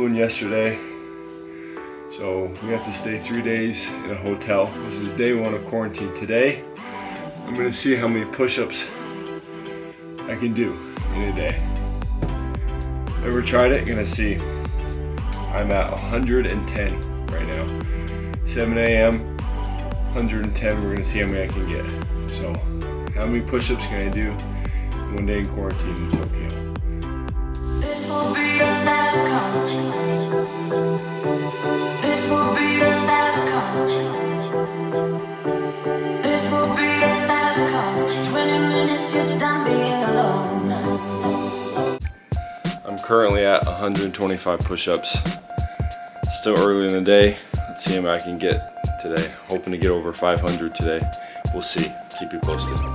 flew in yesterday. So we have to stay three days in a hotel. This is day one of quarantine. Today, I'm gonna see how many push-ups I can do in a day. Never tried it, gonna see. I'm at 110 right now. 7 a.m., 110, we're gonna see how many I can get. So, how many push-ups can I do one day in quarantine in Tokyo? I'm currently at 125 push-ups. Still early in the day. Let's see how I can get today. Hoping to get over 500 today. We'll see. Keep you posted.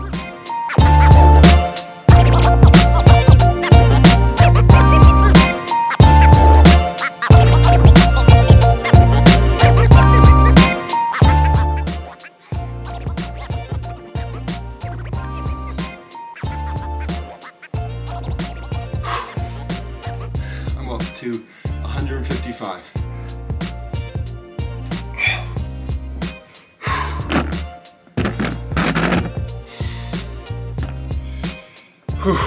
To 155. Whew.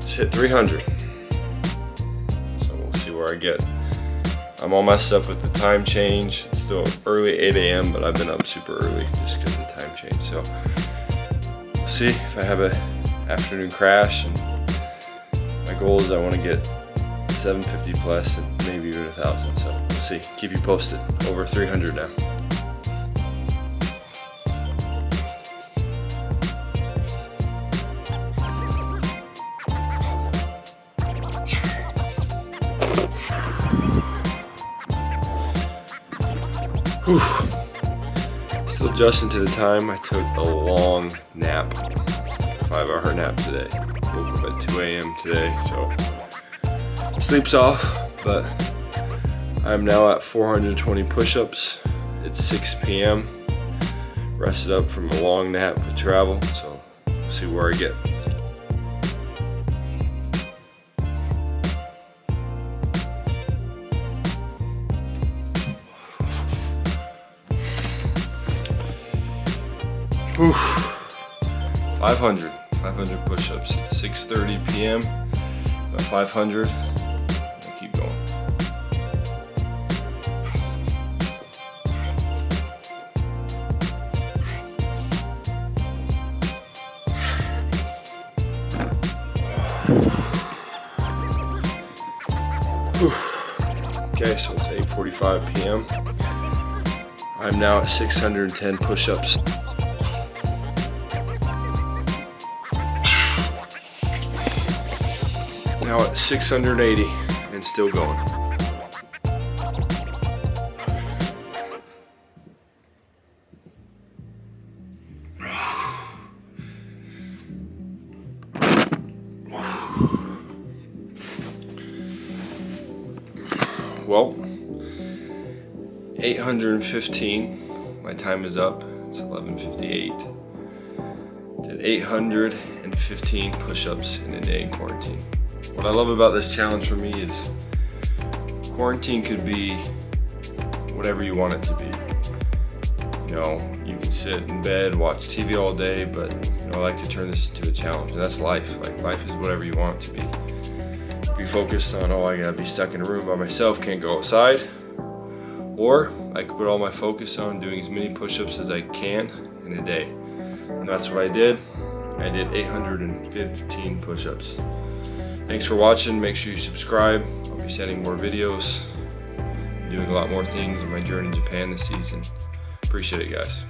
Just hit 300. So we'll see where I get. I'm all messed up with the time change. It's still early 8 a.m., but I've been up super early just because of the time change. So we'll see if I have a afternoon crash. And my goal is I want to get 750 plus and maybe even a thousand. So we'll see. Keep you posted. Over 300 now. Whew. Still adjusting to the time. I took a long nap, five hour nap today. Woke up at 2 a.m. today, so sleep's off, but I'm now at 420 push-ups. It's 6 p.m. Rested up from a long nap of travel, so we'll see where I get. Whew. 500, 500 push-ups. It's 6:30 p.m. About 500. Okay, so it's 8:45 p.m. I'm now at 610 push-ups. Now at 680 and still going. Well, 815. My time is up. It's 11:58. Did 815 push-ups in a day in quarantine. What I love about this challenge for me is quarantine could be whatever you want it to be. You know, you can sit in bed, watch TV all day, but you know, I like to turn this into a challenge. And that's life. Like life is whatever you want it to be. Be focused on, oh, I gotta be stuck in a room by myself, can't go outside. Or I could put all my focus on doing as many push-ups as I can in a day. And that's what I did. I did 815 push-ups. Thanks for watching. Make sure you subscribe. I'll be sending more videos, doing a lot more things in my journey to Japan this season. Appreciate it, guys.